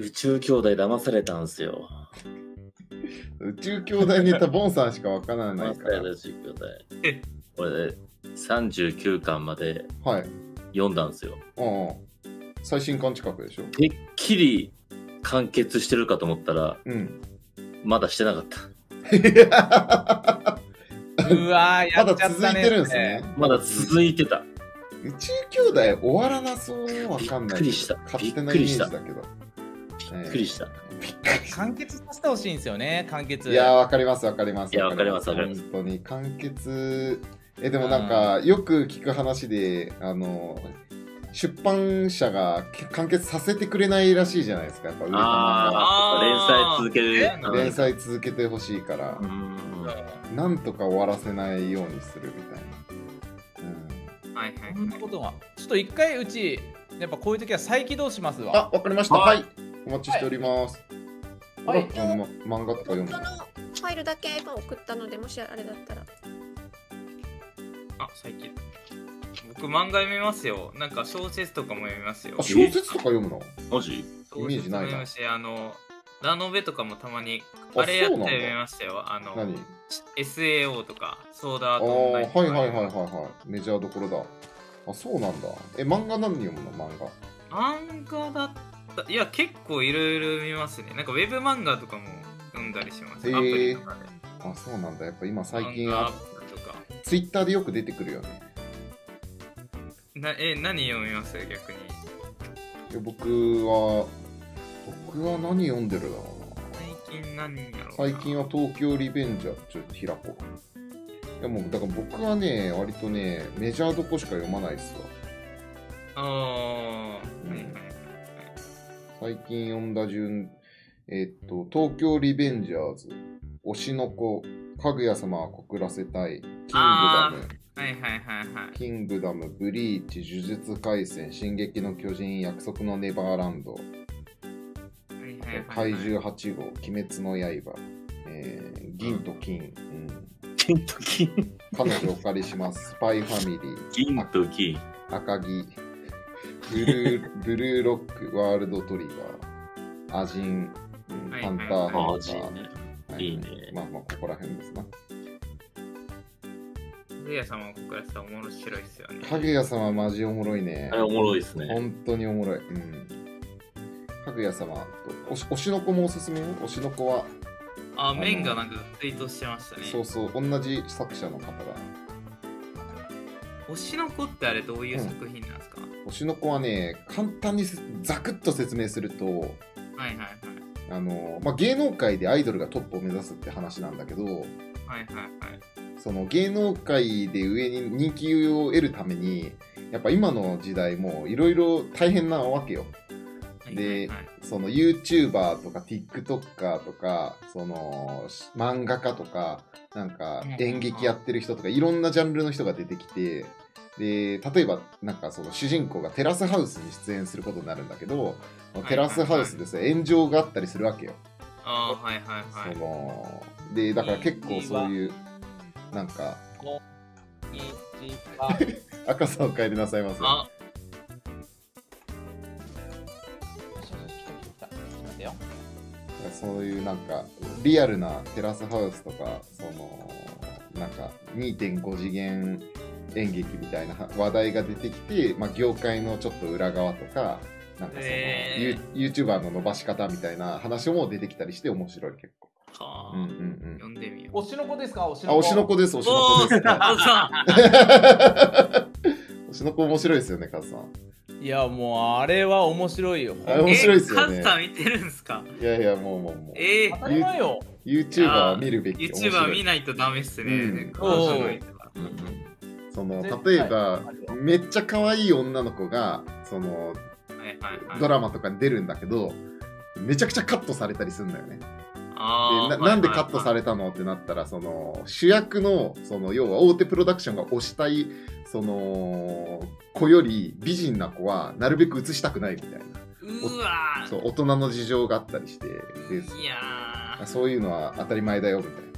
宇宙兄弟騙されたんすよ。宇宙兄弟ネタ、ボンさんしかわからないから。宇宙兄弟え。これで39巻まではい。読んだんですよ。うんうん。最新刊近くでしょ。てっきり完結してるかと思ったら、うん。まだしてなかった。うわー、やまだっちゃったね。続いてるんですね。まだ続いてた。宇宙兄弟終わらなそうわかんない。びっくりした勝手なイメージだけど。びっくりした。完結させてほしいんですよね、完結。いやー、わかります、わかります。いやわかりますわかります本当に完結。え、でもなんか、よく聞く話で、あの、出版社が完結させてくれないらしいじゃないですか、やっぱ売れた漫ああ、連載続ける。連載続けてほしいからう、ん。なんとか終わらせないようにするみたいな。はいはいそんなことが。ちょっと一回うち、やっぱこういう時は再起動しますうん、わ。あ、わかりました。ははいい。お待ちしております。あはい。ら、あのま漫画とか読む。ファイルだけ今送ったのでもしあれだったら。あ最近。僕漫画読みますよ。なんか小説とかも読みますよ。あ、小説とか読むの？マジ？イメージないな。あのラノベとかもたまにああれやってそうなんだ。読みましたよあの何 SAO とかソーダアーああー、トオンラインとか。はいはいはいはいはい。メジャーどころだ。あ、そうなんだ。え、漫画何読むの？漫画。漫画だったいや結構いろいろ見ますねなんかウェブ漫画とかも読んだりします、へーアプリとかであ、そうなんだ。やっぱ今最近は漫画アプリとかツイッターでよく出てくるよね。なえ何読みます？逆にいや僕は、僕は何読んでるだろうな。最近何やろうな最近は東京リベンジャーちょっと開こう。いやもう、だから僕はね、割とね、メジャーどこしか読まないっすわ。ああ、うん最近読んだ順、えっと、東京リベンジャーズ、推しの子、かぐや様は告らせたい、キングダム、はいはいはいはい。キングダム、ブリーチ、呪術廻戦、進撃の巨人、約束のネバーランド、はいはいはい怪獣8号、鬼滅の刃、えー銀と金、うん、金と金。彼女お借りします、スパイファミリー、金と金。赤木、ブルーブルーロック、ワールドトリガー、アジン、うんはいハンターハンター。ジーね。はいいいねまあまあ、ここら辺ですな。レイヤ様を告らせたら面白いっすよね。かぐや様マジおもろいねあ。れおもろいですね。本当におもろい。うん。かぐや様と、おし推しの子もおすすめ？よ。推しの子は、あ、メンがなんかツイートしてましたね。そうそう、同じ作者の方が。推しの子ってあれどういう作品なんですか、推しの子はね、簡単にせざくっと説明すると、はいはいはい。あの、まあ、芸能界でアイドルがトップを目指すって話なんだけど、はいはいはい。その芸能界で上に人気を得るために、やっぱ今の時代もいろいろ大変なわけよ。はいではいはいその YouTuber とか TikToker とか、そのし漫画家とか、なんか演劇やってる人とか、いろんなジャンルの人が出てきて、で、例えばなんかその主人公がテラスハウスに出演することになるんだけど、いテラスハウスでさ、炎上があったりするわけよ。あーはいはいはいそ。ので、だから結構そういう、なんか。赤さんお帰りなさいませ。あ、来た来た来た。待ってよ。そういうなんかリアルなテラスハウスとかそのなんか2.5次元演劇みたいな話題が出てきて、まあ、業界のちょっと裏側とかなんかその、へユ YouTuber の伸ばし方みたいな話も出てきたりして面白い結構。はあ、うんうんうん。読んでみよう。推しの子ですか？推しあ、の子。推しの子です、推しのお子です。推しの子面白いですよね、カズさん。いや、もうあれは面白いよ。あれ面白いですよねえカズさん見てるんですか？いやいや、もうもうもう。えー当たり前よ。YouTuber は見るべき。面白 YouTuber い見ないとダメっすね。うん面白いからうんうんその例えばめっちゃ可愛い女の子がその。ドラマとかに出るんだけどめちゃくちゃカットされたりするんだよね。でななんでカットされれたのってなったらその主役のその要は大手プロダクションが推したいその子より美人な子はなるべく映したくないみたいなうわーそう大人の事情があったりしてでいやーそういうのは当たり前だよみたいな。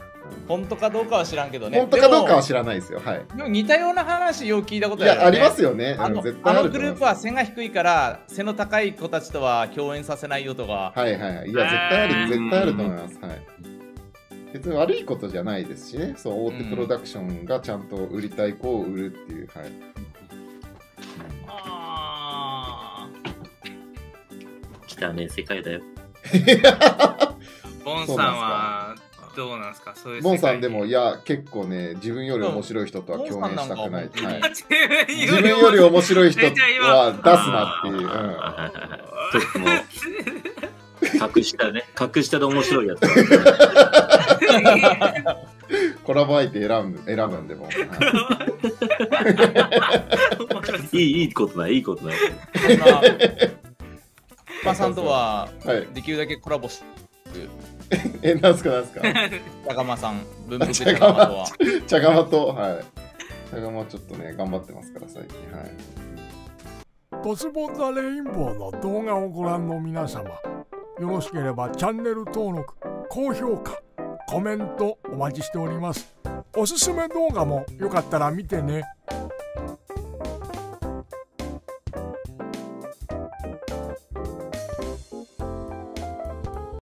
本当かどうかは知らんけどね本当かどうかはで知らないですよ。はい。もでも似たような話よう聞いたこといや、ありますよよね。あのうん絶対あのグループは背が低いから背の高い子たちとは共演させないよとか、はいはいはい。いや、絶対ある、うん絶対あると思います。はい。別に悪いことじゃないですしね。そう、大手プロダクションがちゃんと売りたい子を売るっていう。はい。あ来たね、世界だよ。ー ボンさんはどうなんですか？そういうボンさんでも、いいや、結構ね、自分より面白い人とは共演したくない。ボンさんはい、自分より面白い人は出すなっていう。うん格下ね。格下で面白いやつ。コラボ相手選ぶ選ぶんでも。はいいい、いいことない、いいことない。そんなマさんとははい。できるだけコラボしえ、なんすかなんすか？高間さん文福高間とは 茶釜と、はい。茶釜ちょっとね、頑張ってますから、最近。はい。ドスボンザレインボーの動画をご覧の皆様よろしければチャンネル登録高評価コメントお待ちしておりますおすすめ動画もよかったら見てね